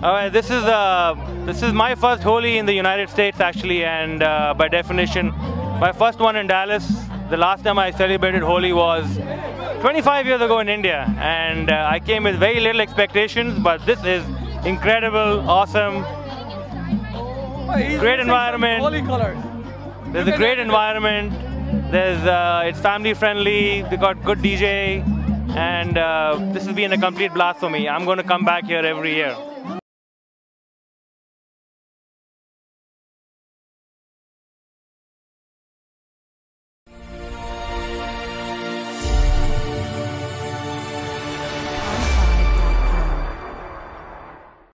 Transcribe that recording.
All right, this is uh, this is my first Holi in the United States actually, and uh, by definition, my first one in Dallas. The last time I celebrated Holi was 25 years ago in India, and uh, I came with very little expectations, but this is incredible, awesome, great environment. Holi colors. There's a great environment. There's uh, it's family friendly. We got good DJ, and uh, this has been a complete blast for me. I'm going to come back here every year.